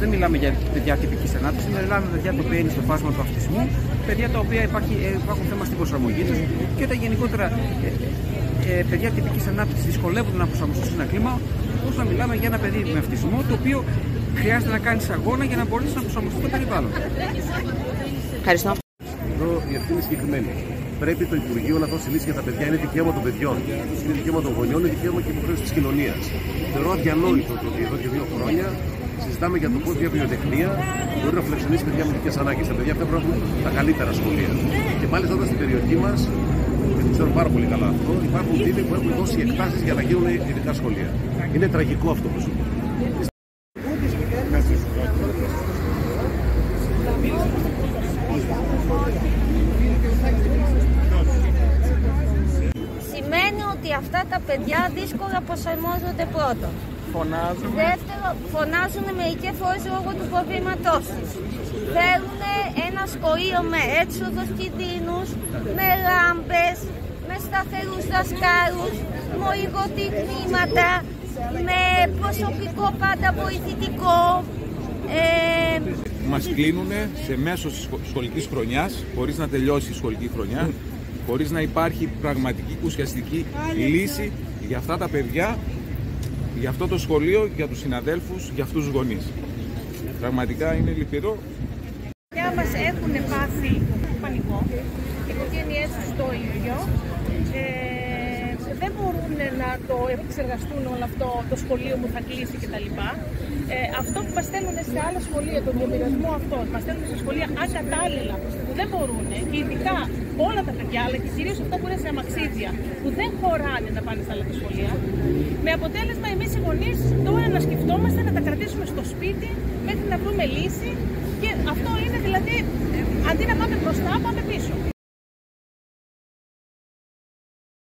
Δεν μιλάμε για παιδιά τυπικής ανάπτυξης, μιλάμε για παιδιά τα οποία είναι στο φάσμα του αυτισμού, παιδιά τα οποία υπάρχει, ε, υπάρχουν θέμα στην προσαρμογή τους και τα γενικότερα ε, ε, παιδιά τυπικής ανάπτυξης δυσκολεύονται να προσαρμοστούν σε ένα κλίμα, όσο να μιλάμε για ένα παιδί με αυτισμό το οποίο χρειάζεται να κάνεις αγώνα για να μπορέσεις να προσαρμοστείς στο περιβάλλον. Ευχαριστώ. Εδώ η ευθύνη συγκεκριμένη. Πρέπει το Υπουργείο να δώσει λύση για τα παιδιά. Είναι δικαίωμα των παιδιών. Είναι δικαίωμα των γονιών, είναι δικαίωμα και υποχρέωση της κοινωνίας. Θεωρώ αδιανόητο το ότι εδώ και δύο χρόνια συζητάμε για το πώς μια βιοτεχνία μπορεί να φιλοξενήσει παιδιά με ειδικές ανάγκες. Τα παιδιά αυτά πρέπει να έχουν τα καλύτερα σχολεία. Και μάλιστα εδώ στην περιοχή μας, και το ξέρω πάρα πολύ καλά αυτό, υπάρχουν δήμοι που έχουν δώσει εκτάσεις για να γίνουν ειδικά σχολεία. Είναι τραγικό αυτό που σου Σημαίνει ότι αυτά τα παιδιά δύσκολα προσαρμόζονται πρώτον. Φωνάζουμε. Δεύτερο, φωνάζουν μερικές φορές λόγω του προβλήματός τους. Θέλουν ένα σχολείο με έξοδος κινδύνους, με λάμπες, με σταθερούς δασκάλους, με οριγοτεχνήματα, με προσωπικό πάντα βοηθητικό. Ε, Μας κλείνουν σε μέσο της σχο- σχολικής χρονιάς, χωρίς να τελειώσει η σχολική χρονιά, χωρίς να υπάρχει πραγματική και ουσιαστική λύση για αυτά τα παιδιά, για αυτό το σχολείο, για τους συναδέλφους, για αυτούς τους γονείς. Πραγματικά είναι λυπηρό παιδιά μας έχουν πάθει πανικό, οι οικογένειές τους το ίδιο. Ε, δεν μπορούν να το επεξεργαστούν όλο αυτό, το σχολείο μου θα κλείσει κτλ. Ε, αυτό που μας στέλνουν σε άλλα σχολεία, τον διαμοιρασμό αυτό, μας στέλνουν σε σχολεία ακατάλληλα, που δεν μπορούν, και ειδικά όλα τα παιδιά, αλλά και κυρίως αυτά που είναι σε αμαξίδια, που δεν χωράνε να πάνε στα άλλα τα σχολεία, με αποτέλεσμα εμείς οι γονείς τώρα να σκεφτόμαστε να τα κρατήσουμε στο σπίτι μέχρι να βρούμε λύση και αυτό είναι δηλαδή, ε, αντί να πάμε μπροστά, πάμε πίσω.